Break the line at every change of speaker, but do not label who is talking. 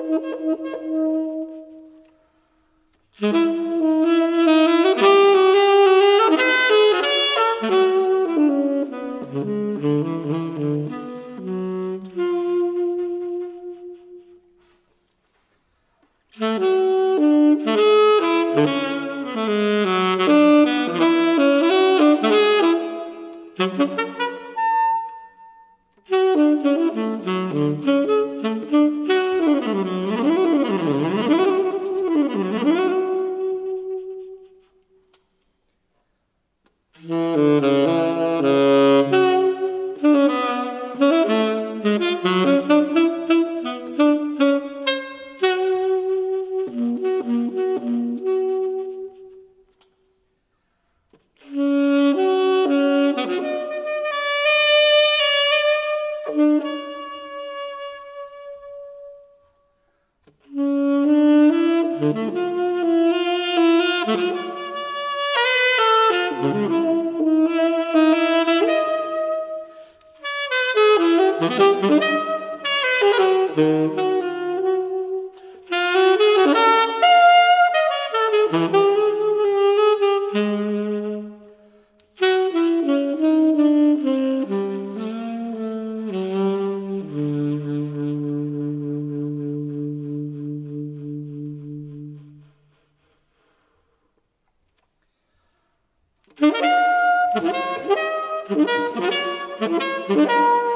Thank you. Música Thank you.